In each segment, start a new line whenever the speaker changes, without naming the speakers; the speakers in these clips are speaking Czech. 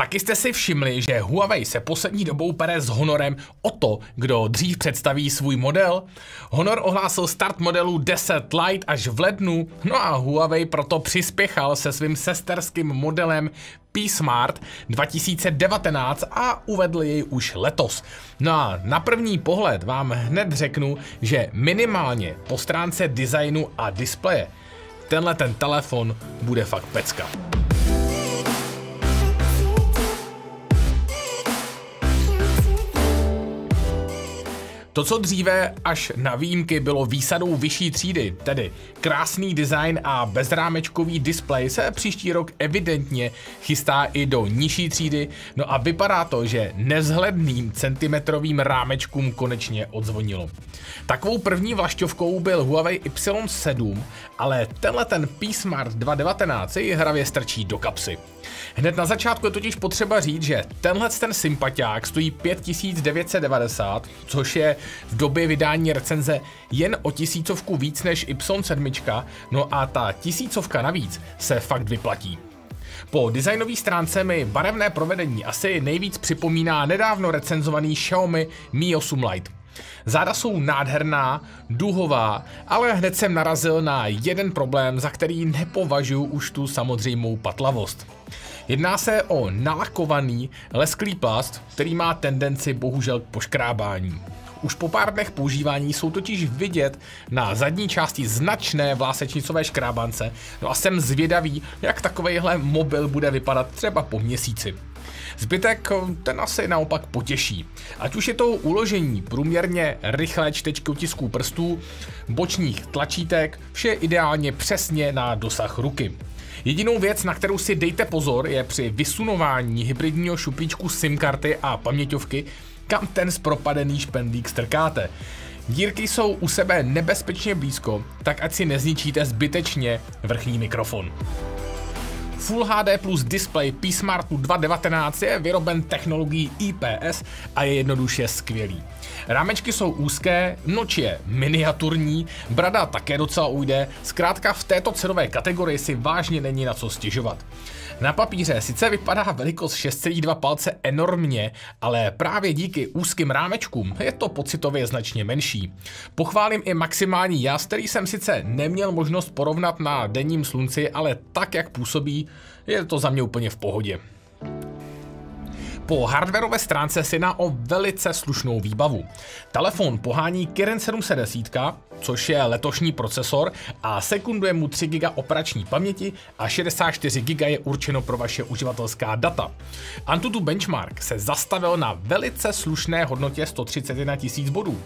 Taky jste si všimli, že Huawei se poslední dobou pere s Honorem o to, kdo dřív představí svůj model? Honor ohlásil start modelu 10 Lite až v lednu, no a Huawei proto přispěchal se svým sesterským modelem P-Smart 2019 a uvedl jej už letos. No a na první pohled vám hned řeknu, že minimálně po stránce designu a displeje tenhle ten telefon bude fakt pecka. To, co dříve až na výjimky bylo výsadou vyšší třídy, tedy krásný design a bezrámečkový displej, se příští rok evidentně chystá i do nižší třídy, no a vypadá to, že nevzhledným centimetrovým rámečkům konečně odzvonilo. Takovou první vlašťovkou byl Huawei Y7, ale tenhle ten P-Smart 219 si hravě strčí do kapsy. Hned na začátku je totiž potřeba říct, že tenhle ten sympatiák stojí 5990, což je v době vydání recenze jen o tisícovku víc než Y7, no a ta tisícovka navíc se fakt vyplatí. Po designové stránce mi barevné provedení asi nejvíc připomíná nedávno recenzovaný Xiaomi Mi 8 Lite. Záda jsou nádherná, duhová, ale hned jsem narazil na jeden problém, za který nepovažuji už tu samozřejmou patlavost. Jedná se o nalakovaný lesklý plast, který má tendenci bohužel k poškrábání. Už po pár dnech používání jsou totiž vidět na zadní části značné vlásečnicové škrábance, no a jsem zvědavý, jak takovejhle mobil bude vypadat třeba po měsíci. Zbytek ten asi naopak potěší. Ať už je to uložení průměrně rychlé čtečky otisků prstů, bočních tlačítek, vše ideálně přesně na dosah ruky. Jedinou věc, na kterou si dejte pozor, je při vysunování hybridního šuplíčku SIM karty a paměťovky, kam ten zpropadený špendlík strkáte. Dírky jsou u sebe nebezpečně blízko, tak ať si nezničíte zbytečně vrchní mikrofon. Full HD plus display P-Smartu 219 je vyroben technologií IPS a je jednoduše skvělý. Rámečky jsou úzké, noč je miniaturní, brada také docela ujde, zkrátka v této cenové kategorii si vážně není na co stěžovat. Na papíře sice vypadá velikost 6,2 palce enormně, ale právě díky úzkým rámečkům je to pocitově značně menší. Pochválím i maximální jas, který jsem sice neměl možnost porovnat na denním slunci, ale tak jak působí, je to za mě úplně v pohodě. Po hardwareové stránce se jedná o velice slušnou výbavu. Telefon pohání Kirin 710, což je letošní procesor a sekunduje mu 3 GB operační paměti a 64 GB je určeno pro vaše uživatelská data. Antutu Benchmark se zastavil na velice slušné hodnotě 131 000 bodů.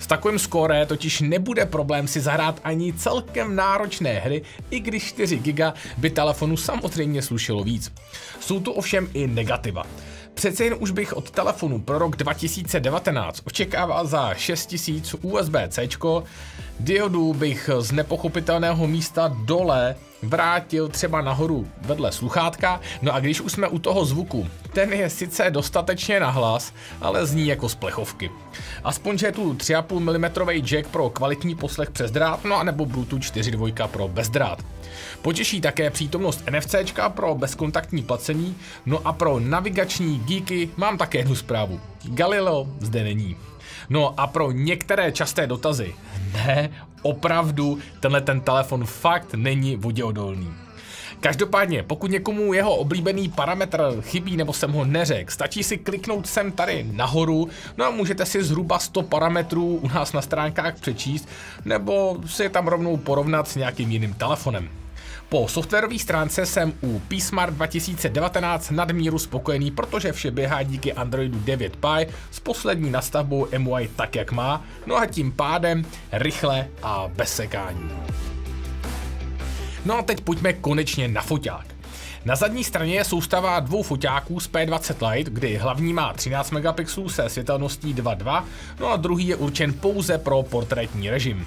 S takovým skóre totiž nebude problém si zahrát ani celkem náročné hry, i když 4 GB by telefonu samozřejmě slušelo víc. Jsou tu ovšem i negativa. Přece jen už bych od telefonu pro rok 2019 očekával za 6000 USB-C, diodu bych z nepochopitelného místa dole vrátil třeba nahoru vedle sluchátka, no a když už jsme u toho zvuku, ten je sice dostatečně nahlas, ale zní jako z plechovky. Aspoň, že je tu 3,5 mm jack pro kvalitní poslech přes drát, no a nebo Bluetooth 4.2 pro bezdrát. Potěší také přítomnost NFC pro bezkontaktní placení, no a pro navigační geeky mám také jednu zprávu. Galileo zde není. No a pro některé časté dotazy, ne, opravdu tenhle ten telefon fakt není voděodolný. Každopádně, pokud někomu jeho oblíbený parametr chybí nebo jsem ho neřekl, stačí si kliknout sem tady nahoru, no a můžete si zhruba 100 parametrů u nás na stránkách přečíst, nebo si tam rovnou porovnat s nějakým jiným telefonem. Po softwarové stránce jsem u PSmart 2019 nadmíru spokojený, protože vše běhá díky Androidu 9 Pie s poslední nastavbou MUI tak, jak má, no a tím pádem rychle a bez sekání. No a teď pojďme konečně na foťák. Na zadní straně je soustava dvou foťáků z P20 Lite, kdy hlavní má 13 megapixelů se světelností 2.2, no a druhý je určen pouze pro portrétní režim.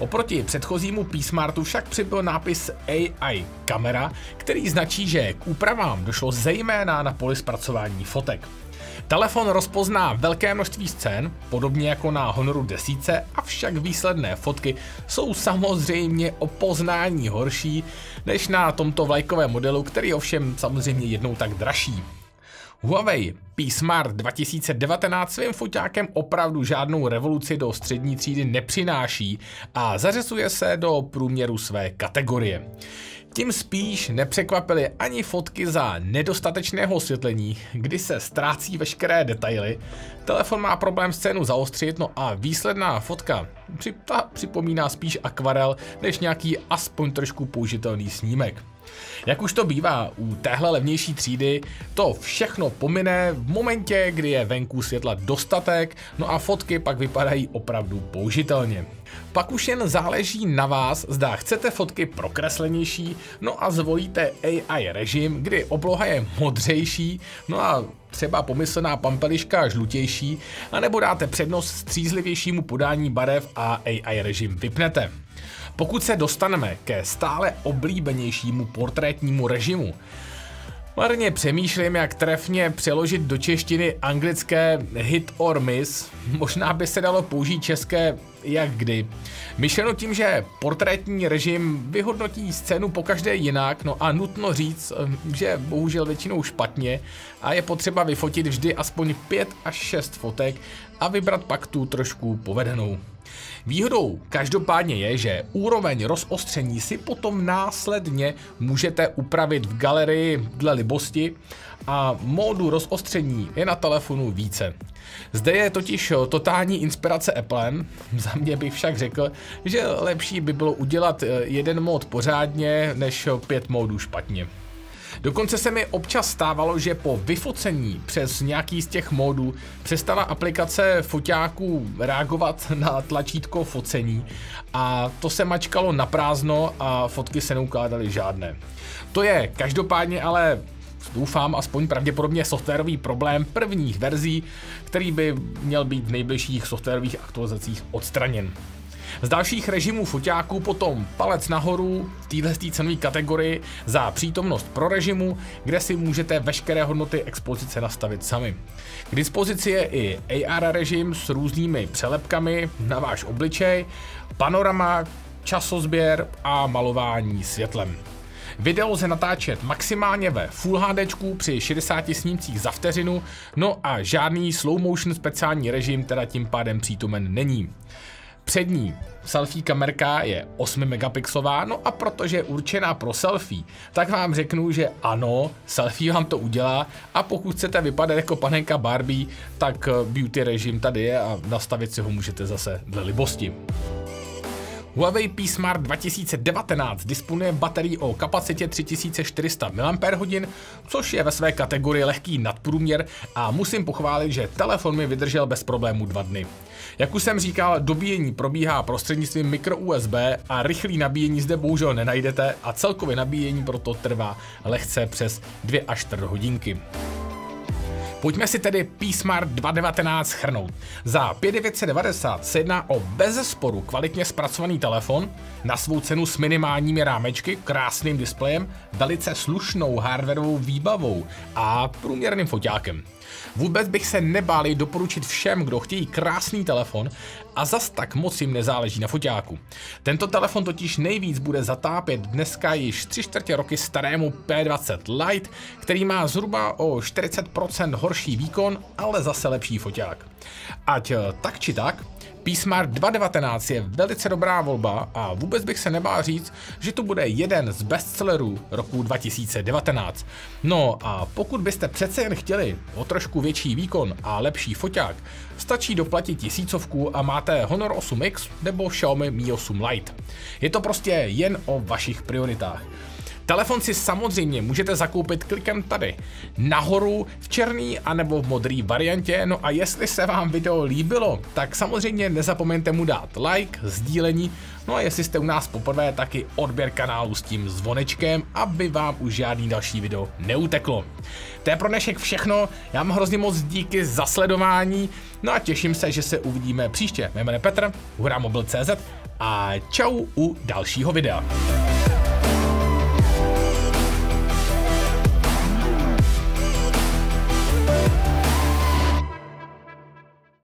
Oproti předchozímu P-Smartu však přibyl nápis AI kamera, který značí, že k úpravám došlo zejména na poli zpracování fotek. Telefon rozpozná velké množství scén, podobně jako na Honoru 10, avšak výsledné fotky jsou samozřejmě o poznání horší než na tomto vlajkovém modelu, který ovšem samozřejmě jednou tak dražší. Huawei P Smart 2019 svým foťákem opravdu žádnou revoluci do střední třídy nepřináší a zařezuje se do průměru své kategorie. Tím spíš nepřekvapily ani fotky za nedostatečného osvětlení, kdy se ztrácí veškeré detaily, telefon má problém scénu zaostřit, no a výsledná fotka připomíná spíš akvarel než nějaký aspoň trošku použitelný snímek. Jak už to bývá u téhle levnější třídy, to všechno pomine v momentě, kdy je venku světla dostatek, no a fotky pak vypadají opravdu použitelně. Pak už jen záleží na vás, zda chcete fotky prokreslenější, no a zvolíte AI režim, kdy obloha je modřejší, no a třeba pomyslná pampeliška žlutější, anebo dáte přednost střízlivějšímu podání barev a AI režim vypnete. Pokud se dostaneme ke stále oblíbenějšímu portrétnímu režimu, Marně přemýšlím, jak trefně přeložit do češtiny anglické hit or miss. Možná by se dalo použít české jak kdy. Myšleno tím, že portrétní režim vyhodnotí scénu po každé jinak, no a nutno říct, že bohužel většinou špatně a je potřeba vyfotit vždy aspoň 5 až 6 fotek a vybrat pak tu trošku povedenou. Výhodou každopádně je, že úroveň rozostření si potom následně můžete upravit v galerii dle libosti a módu rozostření je na telefonu více. Zde je totiž totální inspirace Applem, za mě bych však řekl, že lepší by bylo udělat jeden mód pořádně, než pět módů špatně. Dokonce se mi občas stávalo, že po vyfocení přes nějaký z těch módů přestala aplikace foťáků reagovat na tlačítko focení a to se mačkalo na prázdno a fotky se neukládaly žádné. To je každopádně ale doufám, aspoň pravděpodobně softwarový problém prvních verzí, který by měl být v nejbližších softwarových aktualizacích odstraněn. Z dalších režimů foťáků potom palec nahoru v téhle cenové kategorii za přítomnost pro režimu, kde si můžete veškeré hodnoty expozice nastavit sami. K dispozici je i AR režim s různými přelepkami na váš obličej, panorama, časozběr a malování světlem. Video lze natáčet maximálně ve Full HD při 60 snímcích za vteřinu, no a žádný slow motion speciální režim teda tím pádem přítomen není. Přední selfie kamerka je 8 megapixelová, no a protože je určená pro selfie, tak vám řeknu, že ano, selfie vám to udělá a pokud chcete vypadat jako panenka Barbie, tak eh, beauty režim tady je a nastavit si ho můžete zase dle libosti. Huawei P Smart 2019 disponuje baterií o kapacitě 3400 mAh, což je ve své kategorii lehký nadprůměr a musím pochválit, že telefon mi vydržel bez problémů dva dny. Jak už jsem říkal, dobíjení probíhá prostřednictvím mikro USB a rychlý nabíjení zde bohužel nenajdete a celkově nabíjení proto trvá lehce přes 2 až 4 hodinky. Pojďme si tedy P-Smart 219 chrnout. Za 5990 se jedná o bezesporu kvalitně zpracovaný telefon, na svou cenu s minimálními rámečky, krásným displejem, velice slušnou hardwareovou výbavou a průměrným foťákem. Vůbec bych se nebáli doporučit všem, kdo chtějí krásný telefon a zas tak moc jim nezáleží na foťáku. Tento telefon totiž nejvíc bude zatápět dneska již 3 čtvrtě roky starému P20 Lite, který má zhruba o 40% horší výkon, ale zase lepší foťák. Ať tak či tak, P-Smart 219 je velice dobrá volba a vůbec bych se nebál říct, že to bude jeden z bestsellerů roku 2019. No a pokud byste přece jen chtěli o trošku větší výkon a lepší foťák, stačí doplatit tisícovku a máte Honor 8X nebo Xiaomi Mi 8 Lite. Je to prostě jen o vašich prioritách. Telefon si samozřejmě můžete zakoupit klikem tady nahoru v černý anebo v modrý variantě. No a jestli se vám video líbilo, tak samozřejmě nezapomeňte mu dát like, sdílení, no a jestli jste u nás poprvé, taky odběr kanálu s tím zvonečkem, aby vám už žádný další video neuteklo. To je pro dnešek všechno, já mám hrozně moc díky za sledování, no a těším se, že se uvidíme příště. Je Petr, hurá mobil.cz a čau u dalšího videa.